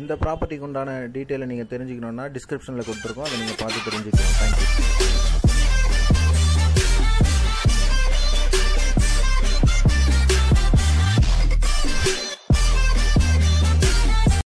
இந்த ப்ராப்பர்ட்டிக்கு உண்டான டீட்டெயிலை நீங்கள் தெரிஞ்சுக்கணுன்னா டிஸ்கிரிப்ஷனில் கொடுத்துருக்கோம். அதை நீங்கள் பார்த்து தெரிஞ்சுக்கலாம் தேங்க்யூ